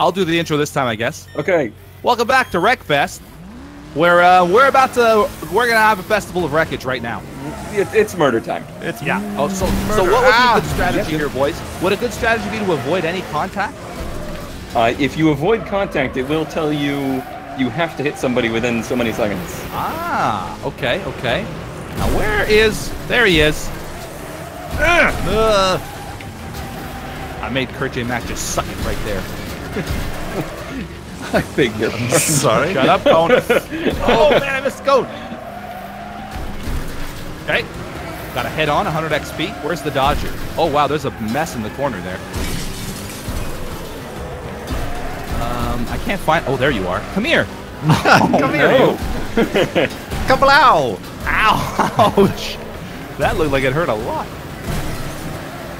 I'll do the intro this time, I guess. Okay. Welcome back to Wreckfest, where uh, we're about to we're gonna have a festival of wreckage right now. It, it's murder time. It's Yeah. Oh, so so what would Ah! be a good strategy here, boys? Would a good strategy be to avoid any contact? Uh, if you avoid contact, it will tell you you have to hit somebody within so many seconds. Ah, okay, okay. Now where is? There he is. Ugh. I made Kurt J. Mac just suck it right there. I beg your pardon. Sorry. Shut up, Cone. oh man, I missed Cone. Okay. Got a head on 100 XP. Where's the Dodger? Oh wow, there's a mess in the corner there. Um, I can't find. Oh, there you are. Come here. Come here, No. you. Kablow! Ow! Ouch! That looked like it hurt a lot.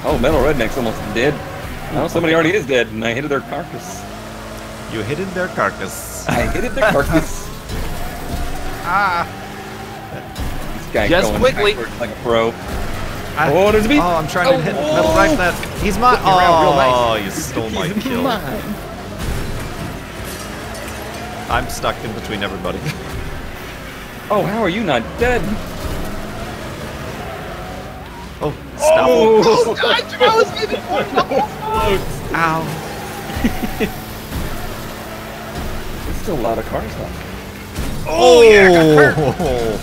Oh, Metal Redneck's almost dead. No, somebody already is dead, and I hit their carcass. You hit in their carcass. I hit their carcass. ah! This guy Just going quickly. backwards like a pro. I- Oh, there's a beat. Oh, I'm trying to Oh, hit oh. Metal Redneck. He's my. Flipping around real nice. Oh, you stole my He's kill. mine. I'm stuck in between everybody. Oh, how are you not dead? Oh, stop. Oh, I was getting Ow. There's still a lot of cars left. Oh, yeah, oh.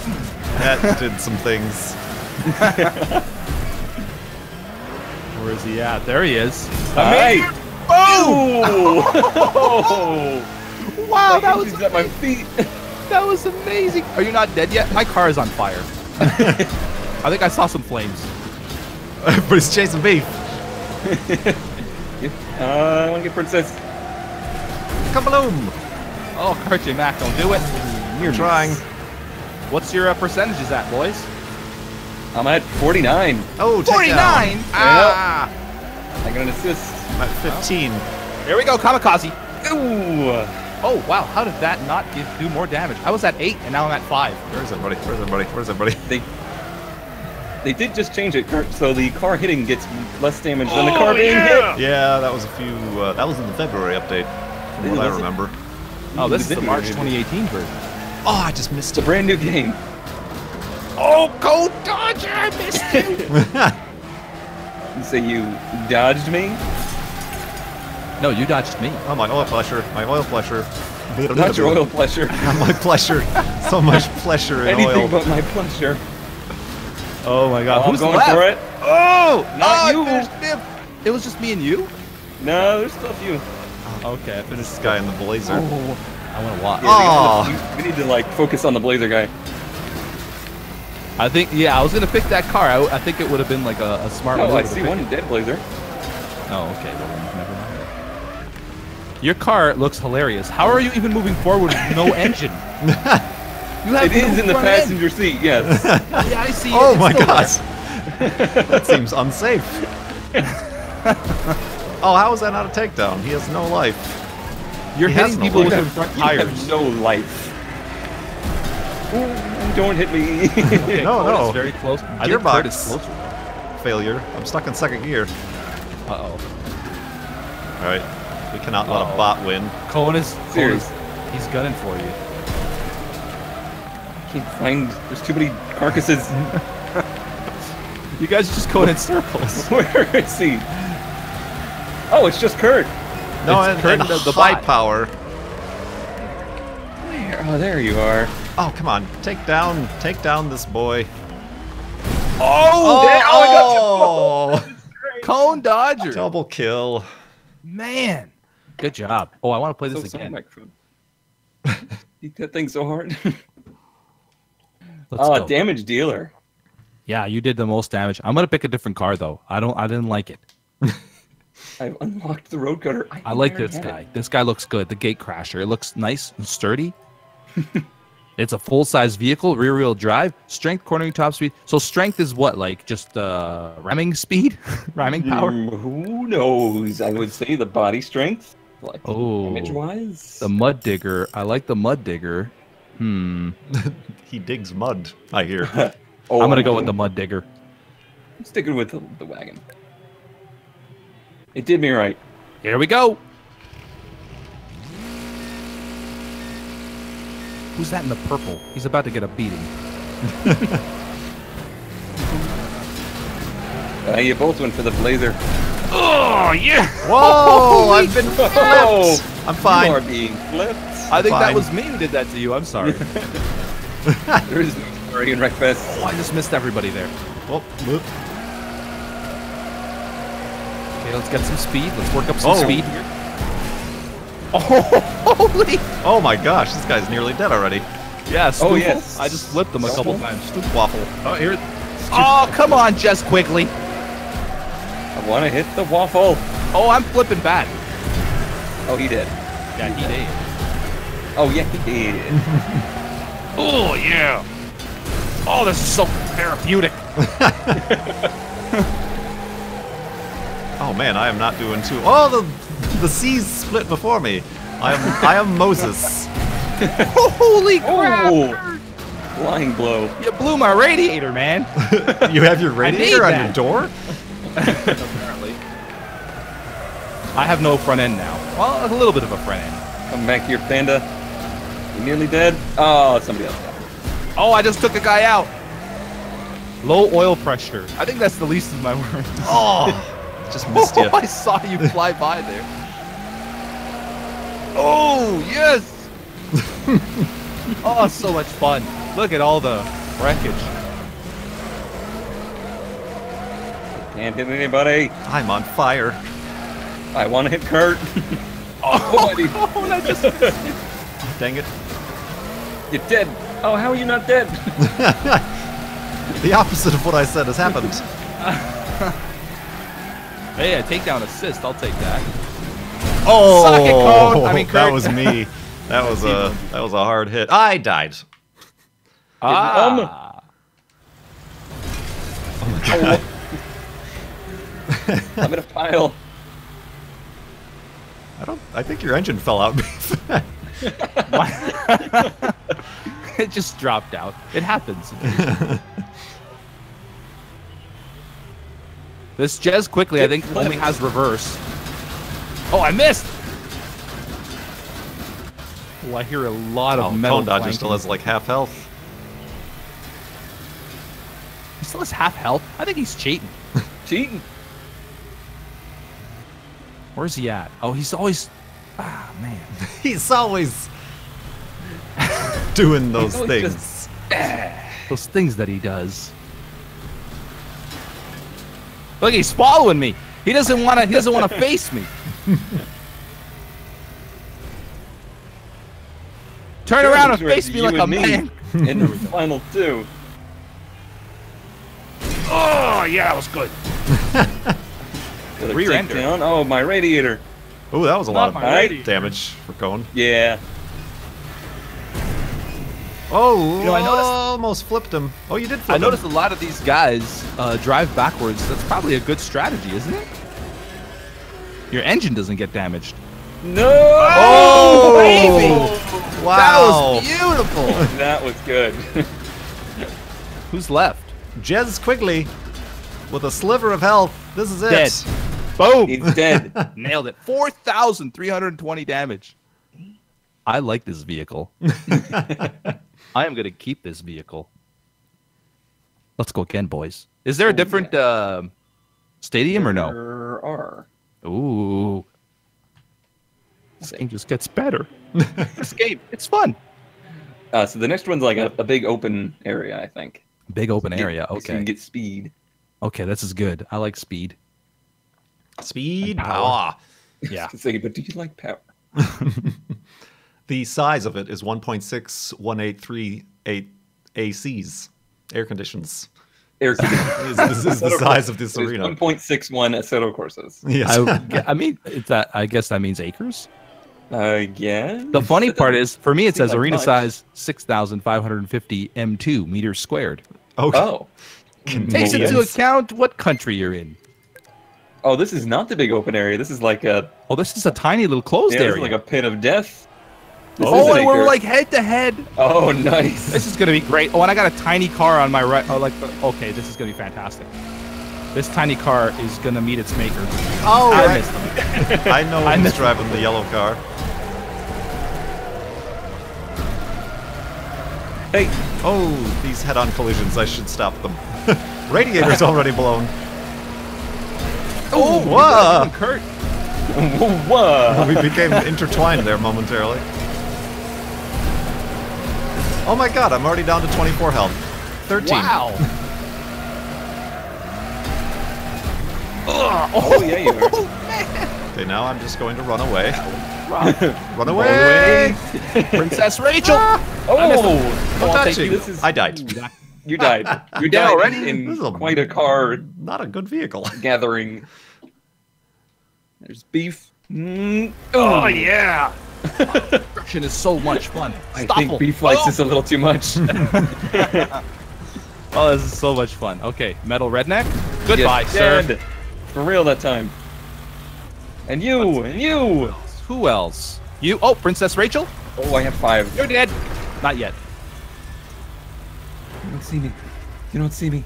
That did some things. Where is he at? There he is. Hey! Oh! oh! Wow, that was He's at my feet. that was amazing. Are you not dead yet? My car is on fire. I think I saw some flames. but Everybody's chasing beef. Uh, I want to get Princess. Kabloom! Oh, Kurt Mac, don't do it. You're trying. What's your uh, percentages at, boys? I'm at 49. Oh, 49? down. Ah! I got an assist. I'm at 15. Here we go, Kamikaze. Ooh! Oh, wow, how did that not give, do more damage? I was at 8, and now I'm at 5. Where's everybody? Where's everybody? Where's everybody? They they did just change it, Kurt, so the car hitting gets less damage than the car being hit. Yeah, that was a few. Uh, that was in the February update, from what I Was it? remember. Oh, this is the March 2018 version. Oh, I just missed It's a brand new game. Oh, Cone Dodger, I missed you. You say you dodged me? no, you dodged me. oh, my oil pleasure. My oil pleasure. Not your oil pleasure. my pleasure. So much pleasure in Anything oil. but my pleasure. Oh my god, Oh, I'm who's going left? for it. Oh, Not oh, you. It was just me and you? No, there's still a few. Okay, I finished this guy in the blazer. Oh, I want to watch. Oh. Yeah, we, we need to like focus on the Blazer guy. I think, yeah, I was gonna pick that car. I, I think it would have been like a, a smart. Oh, maneuver I see one it. dead Blazer. Oh, okay. Well, never mind. Your car looks hilarious. How are you even moving forward with no engine? You have It is no in the front end. passenger seat, yes. Yeah, I see. it. Oh It's my still gosh. that seems unsafe. oh, how is that not a takedown? He has no life. You're He hitting no people with life. your front You have tires. no life. Ooh, don't hit me. Okay, No, Kurt no. is very close. I think is Gearbox. closer. Failure. I'm stuck in second gear. Uh oh. All right. We cannot let Uh-oh. a bot win. Cone is Serious. Cone is- He's gunning for you. Can't find. There's too many carcasses. You guys are just going in circles. Where is he? Oh, it's just Kurt. No, It's and, Kurt and the- the high bot. power. Where? Oh, there you are. Oh, come on. Take down, take down this boy. Oh, there- oh, I got Oh, Cone Dodger. double kill. Man, good job. Oh, I want to play So this sorry, again. microphone. Beat that thing so hard. Let's oh, go. damage dealer. Yeah, you did the most damage. I'm gonna pick a different car though. I don't. I didn't like it. I've unlocked the road cutter. I like this guy. it. This guy looks good. The gate crasher. It looks nice and sturdy. it's a full-size vehicle, rear-wheel drive, strength, cornering, top speed. So strength is what, like just uh, ramming speed, ramming power. Mm, who knows? I would say the body strength. Like Oh, damage wise. the mud digger. I like the mud digger. Hmm. he digs mud, I hear. oh, I'm going to go with the mud digger. I'm sticking with the, the wagon. It did me right. Here we go. Who's that in the purple? He's about to get a beating. uh, you both went for the blazer. Oh, yeah! Whoa! Holy I've been flipped! Oh, I'm fine. You are being flipped. I think that was me who did that to you. I'm sorry. There is no story in Wreckfest. oh, I just missed everybody there. Oh, whoop. Okay, let's get some speed. Let's work up some Oh. speed here. Oh, holy! oh my gosh, this guy's nearly dead already. Yeah, Oh, yes. I just flipped him a couple times. Stoop waffle. Oh, here. Oh, come on, Jess, quickly. I want to hit the waffle. Oh, I'm flipping bad. Oh, he did. Yeah, he did. Oh, yeah, he did. Oh, yeah. Oh, this is so therapeutic. Oh man, I am not doing too. Oh, the the seas split before me. I am I am Moses. Holy crap! Oh, flying blow. You blew my radiator, man. you have your radiator on your door? Apparently. I have no front end now. Well, a little bit of a front end. Come back here, panda. You nearly dead? Oh, somebody else. Oh, I just took a guy out. Low oil pressure. I think that's the least of my worries. Oh, just missed you. I saw you fly by there. Oh, yes! oh, so much fun. Look at all the wreckage. Can't hit anybody. I'm on fire. I want to hit Kurt. oh. Oh, that just... Dang it. You're dead. Oh, how are you not dead? The opposite of what I said has happened. hey, a takedown assist. I'll take that. Oh, Suck it, Cone. I mean, that was me. That was a that was a hard hit. I died. Ah. Oh my god. I'm in a pile. I don't. I think your engine fell out. it just dropped out. It happens. this Jez Quigley, I think, only has reverse. Oh, I missed! Oh, I hear a lot of oh, metal. Cone Dodger still has like half health. He still has half health. I think he's cheating. Cheating. Where's he at? Oh, he's always. Man. He's always doing those always things. just- eh. Those things that he does. Look, he's following me. He doesn't want to. He doesn't want to face me. Turn around and Sure, face me like and a man. In the final two. Oh, yeah, that was good. Got a Rear ender. takedown. Oh, my radiator. Oh, that was a lot of my damage for Cone. Yeah. Oh, You know, I noticed- almost flipped him. Oh, you did flip I noticed a lot of these guys uh, drive backwards. That's probably a good strategy, isn't it? Your engine doesn't get damaged. No! Oh, baby! Wow. That was beautiful. That was good. Who's left? Jez Quigley with a sliver of health. This is it. Dead. Boom. He's dead. Nailed it. 4,320 damage. I like this vehicle. I am going to keep this vehicle. Let's go again, boys. Is there a Oh, different uh, stadium or no? There are. Ooh. This game just gets better. this game, it's fun. Uh, so the next one's like a, a big open area, I think. Big open area. So you can get speed. Okay, this is good. I like speed. Speed And power. power. Yeah. Say, but do you like power? The size of it is 1.61838 ACs, air conditions. Air conditions. This, this is the size of this arena. 1.61 Assetto Corsas. Yes. I, I mean, it's that. I guess that means acres. Uh, yeah. The funny part is, for me, it says like arena much. size 6,550 m2 meters squared. okay. Oh. Takes into account what country you're in. Oh, this is not the big open area. This is like a Oh, this is a tiny little closed yeah, area. like a pit of death. This oh, and we're like head to head. Oh, nice. This is gonna be great. Oh, and I got a tiny car on my right. Oh, like uh, okay, this is gonna be fantastic. This tiny car is gonna meet its maker. Oh, I right. missed him. I know I who's missed- driving the yellow car. Hey, Oh, these head-on collisions, I should stop them. Radiator's already blown. Oh, oh, whoa. Kurt. Oh, whoa! We became intertwined there momentarily. Oh my god, I'm already down to 24 health. 13. Wow. Oh yeah, you are. Oh, okay, now I'm just going to run away. Run. Run away! Princess Rachel. Ah! Oh, Don't oh, touch thank it. you. This is I died. You died. You dead died already? in This is a- quite a car Not a good vehicle. gathering. There's beef. Mm. Oh yeah. Destruction is so much fun. I Stop think him. beef likes oh. this a little too much. Oh, this is so much fun. Okay, metal redneck. Goodbye, Yes, sir. dead. For real that time. And you, and you. Who else? You? Oh, Princess Rachel. Oh, I have five. You're dead. Not yet. You don't see me. You don't see me.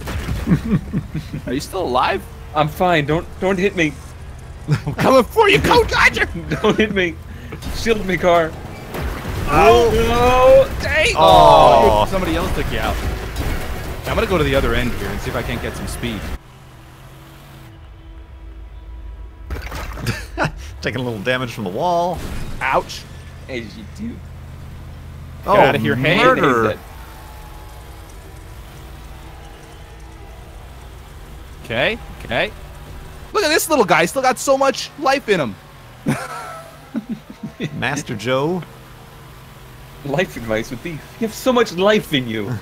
Are you still alive? I'm fine. Don't don't hit me. I'm coming for you, Cone Dodger. Don't hit me. Shield me, car. Oh. no! Oh. Dang. Oh. oh. somebody else took you out. I'm gonna go to the other end here and see if I can't get some speed. Taking a little damage from the wall. Ouch. As you do. Oh, outta here, hey. Okay. Okay. Look at this little guy. Still got so much life in him. Master Joe. Life advice with beef. You have so much life in you.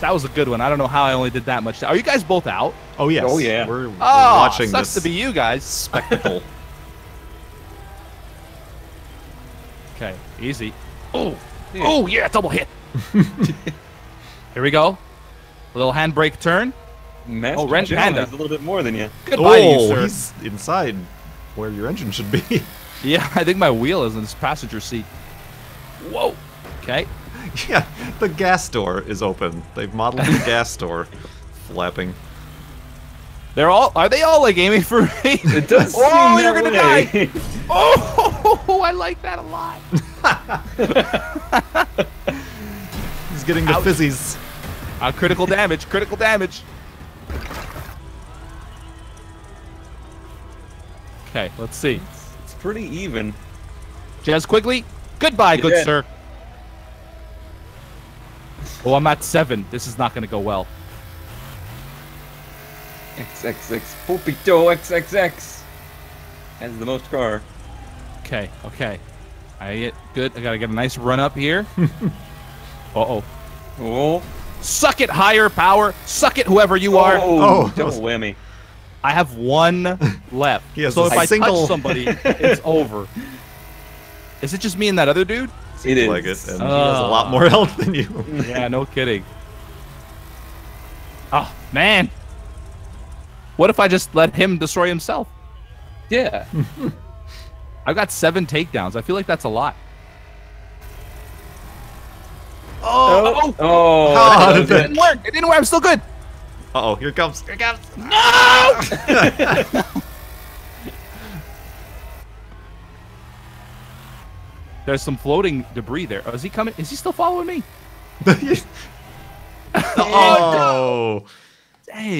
That was a good one. I don't know how I only did that much. Are you guys both out? Oh yes. Oh, yeah. We're, we're Oh, watching sucks this to be you guys. spectacle. Okay, easy. Oh, oh yeah, double hit. Here we go. A little handbrake turn. Master Oh, Ren Joe Panda. a little bit more than you. Goodbye, oh, you, sir. he's inside where your engine should be. Yeah, I think my wheel is in this passenger seat. Whoa. Okay. yeah, the gas door is open. They've modeled the gas door flapping. They're all. Are they all like aiming for me? It does seem Oh, you're gonna way. Oh, I like that a lot. He's getting the Ouch. fizzies. Uh, critical damage. Critical damage. Okay, let's see. It's pretty even. Jazz Quigley. Goodbye, good sir. Oh, I'm at seven. This is not going to go well. XXX Popito XXX has the most car. Okay, okay. I get good. I gotta get a nice run up here. uh oh. Oh, Suck it, higher power. Suck it, whoever you are. Oh, that double was- whammy. I have one left. He has so a if I single- touch somebody, it's over. Is it just me and that other dude? It is. Like it, and he has a lot Ah. more health than you. Yeah, no kidding. Oh man. What if I just let him destroy himself? Yeah. I've got seven takedowns. I feel like that's a lot. Oh, Oh, oh, How that did was it didn't work. It didn't work. I'm still good. Uh oh, here it comes. Here it comes. No! There's some floating debris there. Oh, is he coming? Is he still following me? oh,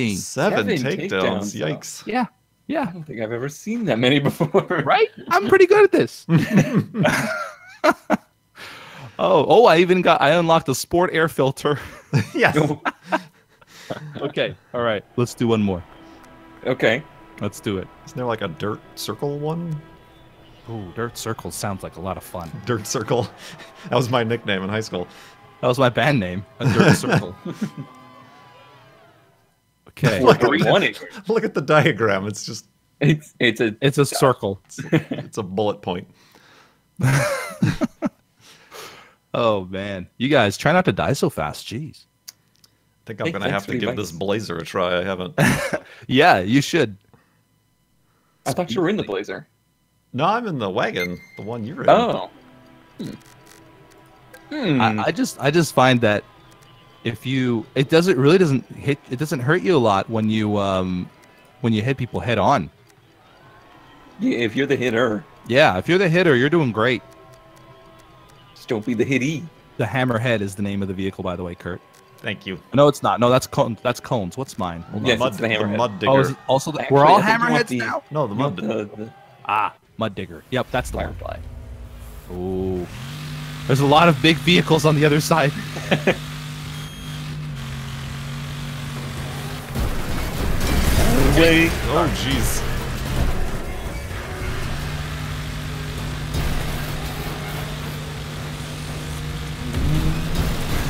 Dang. seven Seven takedowns. takedowns, though. Yikes. Yeah. Yeah. I don't think I've ever seen that many before. Right? I'm pretty good at this. oh, oh, I even got I unlocked a sport air filter. yes. okay. All right. Let's do one more. okay. Let's do it. Isn't there like a dirt circle one? Ooh, dirt circles sounds like a lot of fun. Dirt circle. That was my nickname in high school. That was my band name, a dirt circle. Okay. Look at, the, look at the diagram. It's just It's it's a It's a circle. it's a bullet point. Oh man. You guys try not to die so fast. Jeez. I think I'm Hey, gonna have to the give this blazer a try. I haven't. Yeah, you should. I thought you were in the blazer. no, I'm in the wagon. The one you're in. Oh. Hmm. Hmm. I, I just I just find that if you it doesn't really doesn't hit it doesn't hurt you a lot when you um when you hit people head on. Yeah, if you're the hitter, Yeah, if you're the hitter, you're doing great. just don't be the hitty. The Hammerhead is the name of the vehicle, by the way, Kurt. Thank you. No, it's not. No, that's cones. That's cones. What's mine? Hold. Yes, mud, it's the hammerhead. mud digger. Oh, is also the, Actually, we're all I think you want hammerheads the- now. no, the mud. The, the Ah, mud digger. Yep, that's the one. firefly. Ooh, there's a lot of big vehicles on the other side. Wait. Oh, jeez.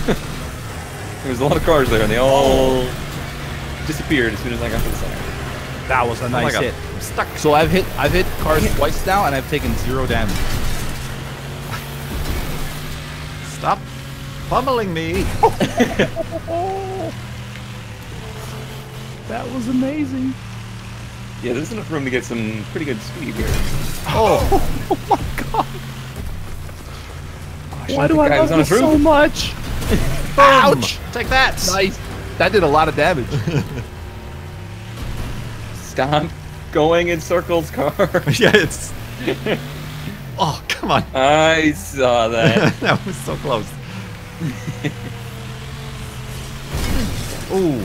There's a lot of cars there, and they all disappeared as soon as I got to the center. That was a Oh nice God. hit. I'm stuck. So I've hit I've hit cars twice now, and I've taken zero damage. Stop pummeling me. That was amazing. Yeah, there's enough room to get some pretty good speed here. Oh, Oh, oh my god! Why do I love this so much? boom. Ouch! Take that. Nice. That did a lot of damage. Stop going in circles, car. yeah, it's. Oh, come on. I saw that. that was so close. Ooh.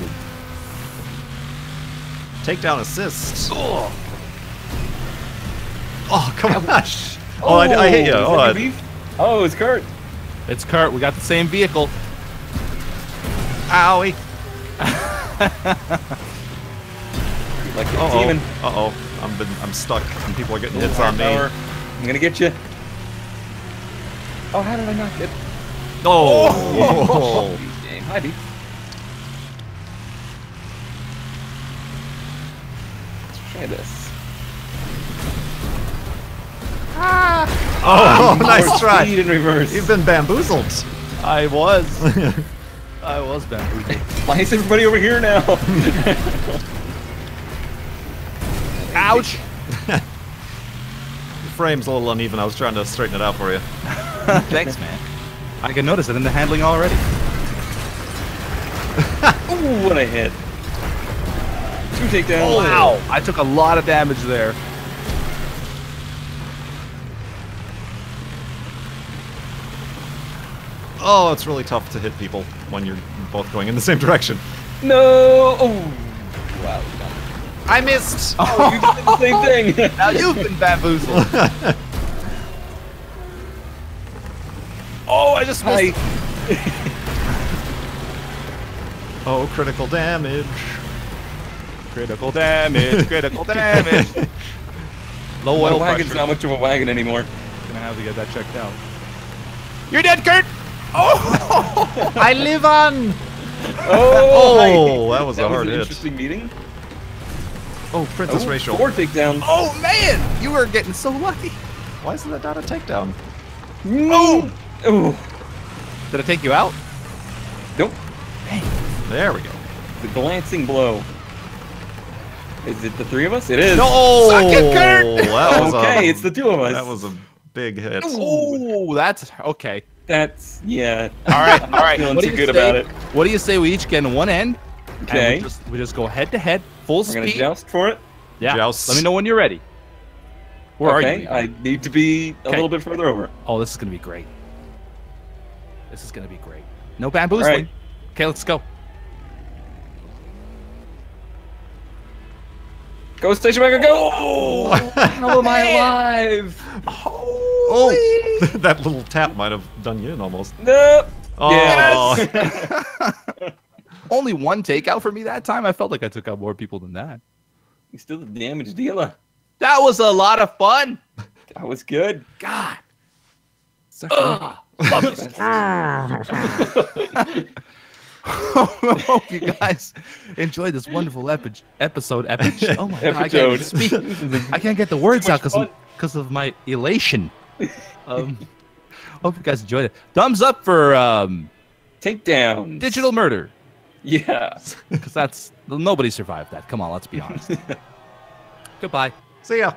Takedown assist. Oh, oh come on. Oh, I, I hit you. Oh, I- Oh, it's Kurt. it's Kurt. We got the same vehicle. owie. Like uh oh. demon. Uh oh. I'm been, I'm stuck, and people are getting hits on me. power. I'm gonna get you. Oh, how did I not get? Oh. Beef game. Hi, beef. Let's try this. Ah! Oh, nice try. Speed in reverse. You've been bamboozled. I was. I was bamboozled. Why is everybody over here now? Ouch! Your frame's a little uneven. I was trying to straighten it out for you. Thanks, man. I can notice it in the handling already. Ooh, what a hit. Two takedowns. Wow! I took a lot of damage there. Oh, it's really tough to hit people when you're both going in the same direction. No! Oh! Wow. I missed. Oh, you did the same thing. Now you've been bamboozled. oh, I just missed. I, Oh, critical damage. Critical damage. Critical damage. Low my oil wagon's pressure. not much of a wagon anymore. Gonna have to get that checked out. You're dead, Kurt. Oh! I live on. Oh, Oh, that was a that was hard an hit. interesting meeting. Oh, Princess Oh, Rachel. Four takedowns. oh man, you were getting so lucky. Why isn't that not a takedown? Oh! Oh! Did I take you out? Nope. There we go. The glancing blow. Is it the three of us? It is. No, Suck it, Kurt! that was okay, a, it's the two of us. that was a big hit. Oh, that's okay. That's yeah. All right, I'm all not right. Feeling What do too you good say- about it. What do you say we each get in one end? Okay. we just, we just go head to head, full We're gonna speed. joust for it. Yeah. Joust. Let me know when you're ready. Where okay. are you? I need to be a Okay. little bit further over. Oh, this is gonna be great. This is gonna be great. No bamboozling. Right. Okay, let's go. Go station wagon, go! Oh, how am I alive? Oh, that little tap might have done you in almost. Nope. Oh, Yes. Only one takeout for me that time. I felt like I took out more people than that. He's still the damage dealer. That was a lot of fun. That was good. God. Suck Ugh. Love this. Hope you guys enjoyed this wonderful epi- episode. Epi- oh my god, I can't speak. I can't get the words out because because of my elation. Um, hope you guys enjoyed it. Thumbs up for um, Takedown. digital murder Yeah. because that's nobody survived that. Come on, let's be honest. Goodbye. see ya.